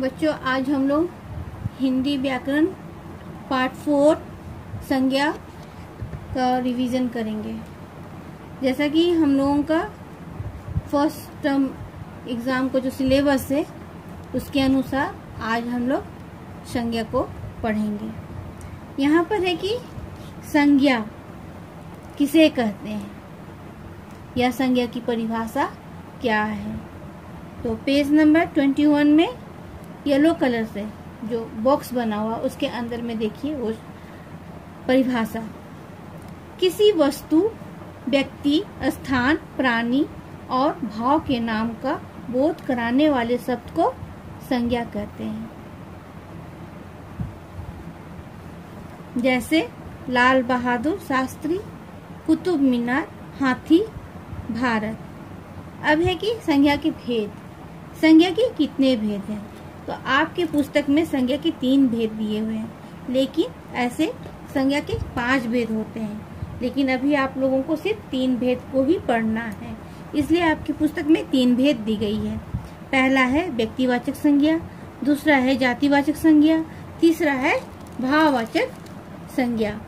बच्चों, आज हम लोग हिंदी व्याकरण पार्ट फोर संज्ञा का रिवीजन करेंगे। जैसा कि हम लोगों का फ़र्स्ट टर्म एग्ज़ाम को जो सिलेबस है, उसके अनुसार आज हम लोग संज्ञा को पढ़ेंगे। यहाँ पर है कि संज्ञा किसे कहते हैं? या संज्ञा की परिभाषा क्या है? तो पेज नंबर ट्वेंटी वन में येलो कलर से जो बॉक्स बना हुआ, उसके अंदर में देखिए वो परिभाषा। किसी वस्तु, व्यक्ति, स्थान, प्राणी और भाव के नाम का बोध कराने वाले शब्द को संज्ञा कहते हैं। जैसे लाल बहादुर शास्त्री, कुतुब मीनार, हाथी, भारत। अब है कि संज्ञा के भेद। संज्ञा के कितने भेद हैं? तो आपके पुस्तक में संज्ञा के तीन भेद दिए हुए हैं। लेकिन ऐसे संज्ञा के पाँच भेद होते हैं। लेकिन अभी आप लोगों को सिर्फ़ तीन भेद को ही पढ़ना है। इसलिए आपकी पुस्तक में तीन भेद दी गई है। पहला है व्यक्तिवाचक संज्ञा, दूसरा है जातिवाचक संज्ञा, तीसरा है भाववाचक संज्ञा।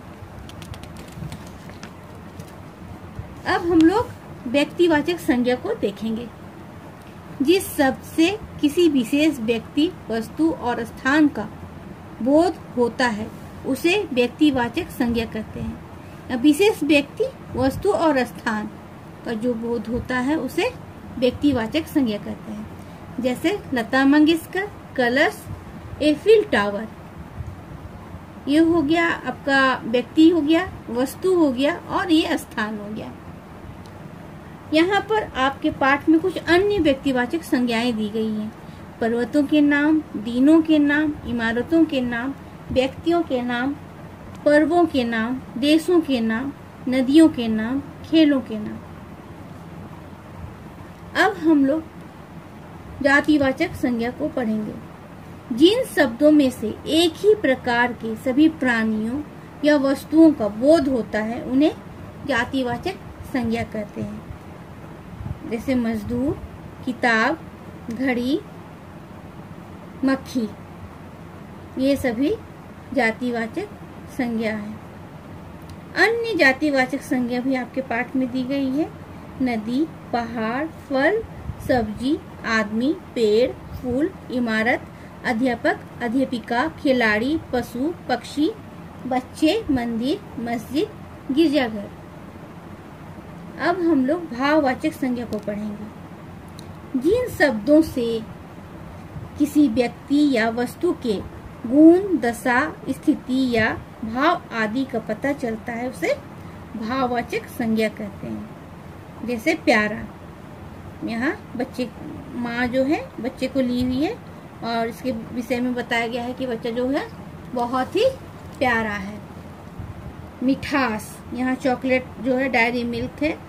अब हम लोग व्यक्तिवाचक संज्ञा को देखेंगे। जिस शब्द से किसी विशेष व्यक्ति, वस्तु और स्थान का बोध होता है, उसे व्यक्तिवाचक संज्ञा कहते हैं। विशेष व्यक्ति, वस्तु और स्थान का जो बोध होता है, उसे व्यक्तिवाचक संज्ञा कहते हैं। जैसे लता मंगेशकर, कलश एफिल टावर। ये हो गया आपका व्यक्ति हो गया, वस्तु हो गया और ये स्थान हो गया। यहाँ पर आपके पाठ में कुछ अन्य व्यक्तिवाचक संज्ञाएँ दी गई हैं। पर्वतों के नाम, दिनों के नाम, इमारतों के नाम, व्यक्तियों के नाम, पर्वों के नाम, देशों के नाम, नदियों के नाम, खेलों के नाम। अब हम लोग जातिवाचक संज्ञा को पढ़ेंगे। जिन शब्दों में से एक ही प्रकार के सभी प्राणियों या वस्तुओं का बोध होता है, उन्हें जातिवाचक संज्ञा कहते हैं। जैसे मजदूर, किताब, घड़ी, मक्खी। ये सभी जातिवाचक संज्ञा है। अन्य जातिवाचक संज्ञा भी आपके पाठ में दी गई है। नदी, पहाड़, फल, सब्ज़ी, आदमी, पेड़, फूल, इमारत, अध्यापक, अध्यापिका, खिलाड़ी, पशु, पक्षी, बच्चे, मंदिर, मस्जिद, गिरजाघर। अब हम लोग भाववाचक संज्ञा को पढ़ेंगे। जिन शब्दों से किसी व्यक्ति या वस्तु के गुण, दशा, स्थिति या भाव आदि का पता चलता है, उसे भाववाचक संज्ञा कहते हैं। जैसे प्यारा। यहाँ बच्चे, माँ जो है, बच्चे को ली हुई है और इसके विषय में बताया गया है कि बच्चा जो है, बहुत ही प्यारा है। मिठास। यहाँ चॉकलेट जो है डायरी मिल्क है।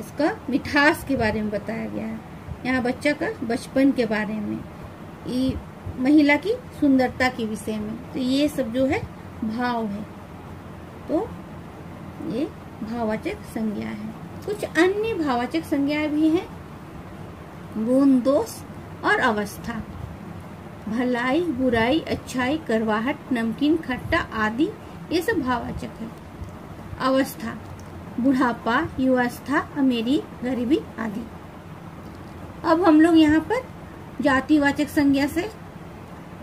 इसका मिठास के बारे में बताया गया है। यहाँ बच्चा का बचपन के बारे में ये महिला की सुंदरता के विषय में। तो ये सब जो है, भाव है। तो ये भाववाचक संज्ञा है। कुछ अन्य भावाचक संज्ञाएँ भी हैं। गुण, दोष और अवस्था। भलाई, बुराई, अच्छाई, करवाहट, नमकीन, खट्टा आदि, ये सब भावाचक है। अवस्था। बुढ़ापा, युवावस्था, अमेरी, गरीबी आदि। अब हम लोग यहाँ पर जातिवाचक संज्ञा से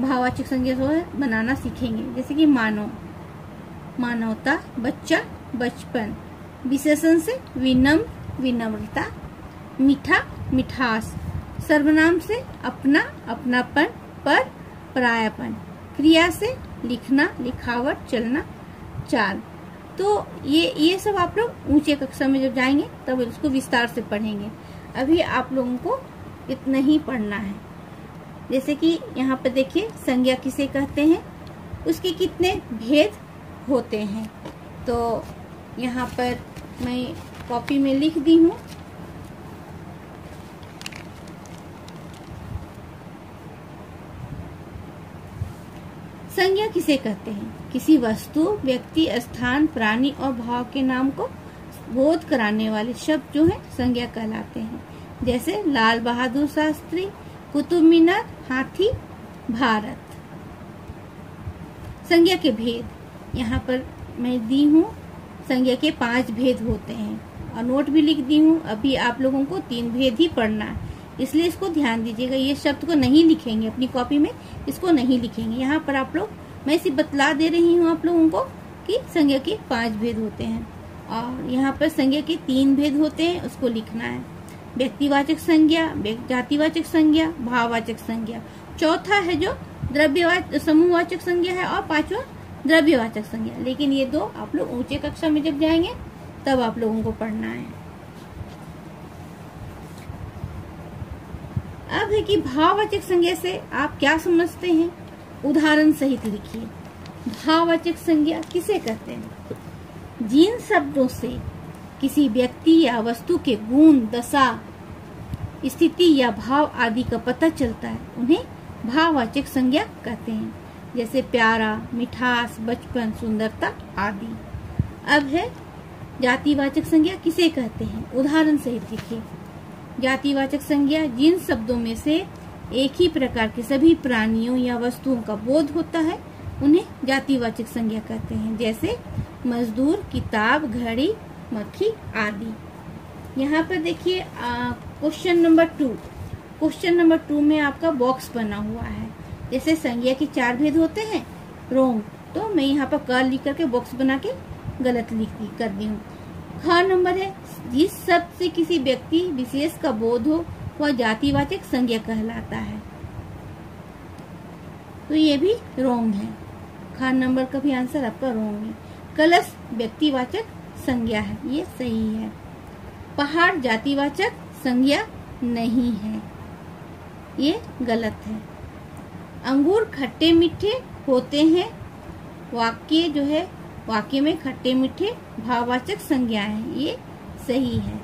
भाववाचक संज्ञा से बनाना सीखेंगे। जैसे कि मानव, मानवता, बच्चा, बचपन। विशेषण से विनम्र, विनम्रता, मीठा, मिठास। सर्वनाम से अपना, अपनापन, पर, परायापन। क्रिया से लिखना, लिखावट, चलना, चाल। तो ये ये सब आप लोग ऊँचे कक्षा में जब जाएँगे, तब इसको विस्तार से पढ़ेंगे। अभी आप लोगों को इतना ही पढ़ना है। जैसे कि यहाँ पर देखिए, संज्ञा किसे कहते हैं? उसके कितने भेद होते हैं। तो यहाँ पर मैं कॉपी में लिख दी हूँ। संज्ञा किसे कहते हैं? किसी वस्तु, व्यक्ति, स्थान, प्राणी और भाव के नाम को बोध कराने वाले शब्द जो है, संज्ञा कहलाते हैं। जैसे लाल बहादुर शास्त्री कुतुब मीनार हाथी, भारत। संज्ञा के भेद। यहाँ पर मैं दी हूँ, संज्ञा के पाँच भेद होते हैं। और नोट भी लिख दी हूँ, अभी आप लोगों को तीन भेद ही पढ़ना है। इसलिए इसको ध्यान दीजिएगा, ये शब्द को नहीं लिखेंगे, अपनी कॉपी में इसको नहीं लिखेंगे। यहाँ पर आप लोग मैं इसे बतला दे रही हूँ आप लोगों को कि संज्ञा के पाँच भेद होते हैं। और यहाँ पर संज्ञा के तीन भेद होते हैं, उसको लिखना है। व्यक्तिवाचक संज्ञा जातिवाचक संज्ञा, भाववाचक संज्ञा। चौथा है जो द्रव्यवाचक समूहवाचक संज्ञा है और पांचवा द्रव्यवाचक संज्ञा। लेकिन ये दो आप लोग ऊँचे कक्षा में जब जाएँगे, तब आप लोगों को पढ़ना है। अब है कि भाववाचक संज्ञा से आप क्या समझते हैं? उदाहरण सहित लिखिए। भाववाचक संज्ञा किसे कहते हैं? जिन शब्दों से किसी व्यक्ति या वस्तु के गुण, दशा, स्थिति या भाव आदि का पता चलता है, उन्हें भाववाचक संज्ञा कहते हैं। जैसे प्यारा, मिठास, बचपन, सुंदरता आदि। अब है, जातिवाचक संज्ञा किसे कहते हैं? उदाहरण सहित लिखिए। जातिवाचक संज्ञा जिन शब्दों में से एक ही प्रकार के सभी प्राणियों या वस्तुओं का बोध होता है, उन्हें जातिवाचक संज्ञा कहते हैं, जैसे मजदूर, किताब, घड़ी, मक्खी आदि। यहाँ पर देखिए question number two question number two में आपका बॉक्स बना हुआ है। जैसे संज्ञा के चार भेद होते हैं रोंग तो मैं यहाँ पर कर लिख करके बॉक्स बना के गलत लिख कर दी हूँ। ख नंबर है, जिस शब्द से किसी व्यक्ति विशेष का बोध हो वह जातिवाचक संज्ञा कहलाता है। तो ये भी रोंग है। ख नंबर का भी आंसर आपका रोंग है। कलश व्यक्तिवाचक संज्ञा है। ये सही है। पहाड़ जातिवाचक संज्ञा नहीं है। ये गलत है। अंगूर खट्टे मीठे होते हैं। वाक्य जो है, वाक्य में खट्टे मीठे भाववाचक संज्ञा है। ये सही है।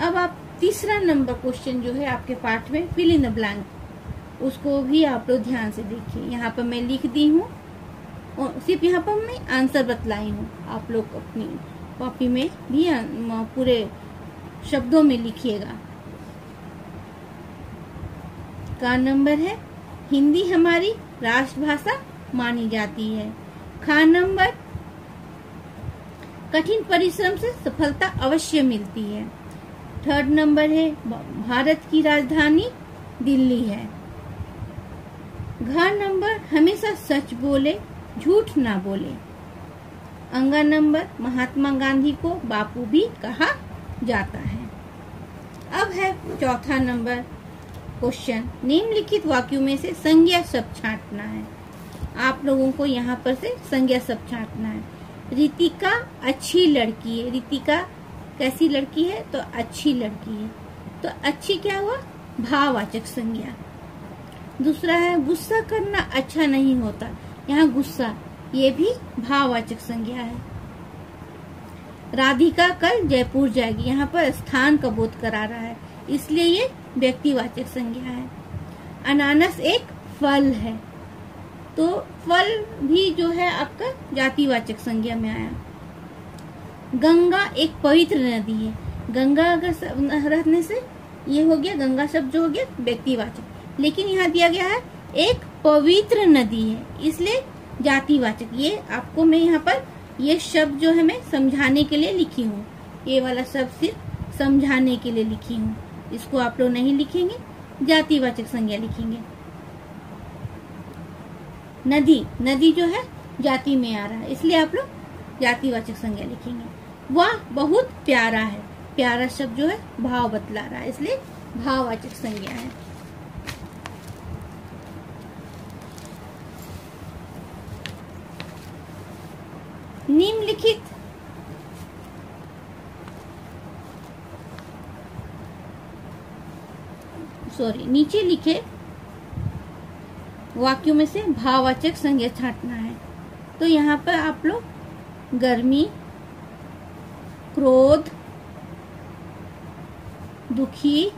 अब आप तीसरा नंबर क्वेश्चन जो है आपके पाठ में फिल इन ब्लैंक उसको भी आप लोग ध्यान से देखिए। यहाँ पर मैं लिख दी हूँ और सिर्फ़ यहाँ पर मैं आंसर बतलाई हूँ। आप लोग अपनी कॉपी में भी पूरे शब्दों में लिखिएगा। का नंबर है, हिंदी हमारी राष्ट्रभाषा मानी जाती है। खा नंबर, कठिन परिश्रम से सफलता अवश्य मिलती है। थर्ड नंबर है, भारत की राजधानी दिल्ली है। घर नंबर हमेशा सच बोले, झूठ ना बोले। अंगा नंबर महात्मा गांधी को बापू भी कहा जाता है। अब है चौथा नंबर क्वेश्चन। निम्नलिखित वाक्यों में से संज्ञा शब्द छांटना है। आप लोगों को यहाँ पर से संज्ञा शब्द छांटना है। रितिका अच्छी लड़की है। रितिका कैसी लड़की है तो अच्छी लड़की है। तो अच्छी क्या हुआ? भाववाचक संज्ञा। दूसरा है, गुस्सा करना अच्छा नहीं होता। यहाँ गुस्सा, ये भी भाववाचक संज्ञा है। राधिका कल जयपुर जाएगी, यहाँ पर स्थान का बोध करा रहा है। इसलिए ये व्यक्तिवाचक संज्ञा है। अनानस एक फल है। तो फल भी जो है आपका जातिवाचक संज्ञा में आया। गंगा एक पवित्र नदी है। गंगा अगर रहने से ये हो गया, गंगा शब्द जो हो गया, व्यक्तिवाचक। लेकिन यहाँ दिया गया है, एक पवित्र नदी है, इसलिए जातिवाचक। ये आपको मैं यहाँ पर ये शब्द जो है मैं समझाने के लिए लिखी हूँ। ये वाला शब्द सिर्फ़ समझाने के लिए लिखी हूँ। इसको आप लोग नहीं लिखेंगे, जातिवाचक संज्ञा लिखेंगे। नदी नदी जो है, जाति में आ रहा है। इसलिए आप लोग जातिवाचक संज्ञा लिखेंगे। वह बहुत प्यारा है। प्यारा शब्द जो है, भाव बतला रहा है, इसलिए भाववाचक संज्ञा है। निम्नलिखित सॉरी, नीचे लिखे वाक्यों में से भाववाचक संज्ञा छांटना है। तो यहाँ पर आप लोग गर्मी, क्रोध, दुखी,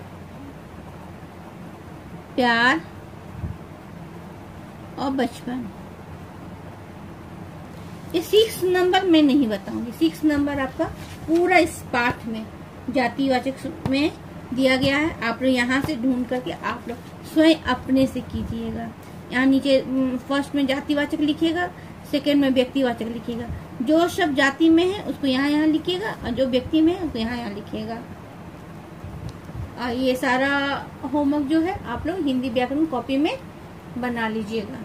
प्यार और बचपन। ये सिक्स नंबर में नहीं बताऊँगी। सिक्स नंबर आपका पूरा इस पाठ में, जातिवाचक में दिया गया है। आप लोग यहाँ से ढूंढ करके आप लोग स्वयं अपने से कीजिएगा। यहाँ नीचे फ़र्स्ट में जातिवाचक लिखिएगा सेकेंड में व्यक्तिवाचक लिखिएगा। जो शब्द जाति में है, उसको यहाँ यहाँ लिखिएगा, और जो व्यक्ति में है, उसको यहाँ यहाँ लिखिएगा। ये सारा होमवर्क जो है, आप लोग हिंदी व्याकरण कॉपी में बना लीजिएगा।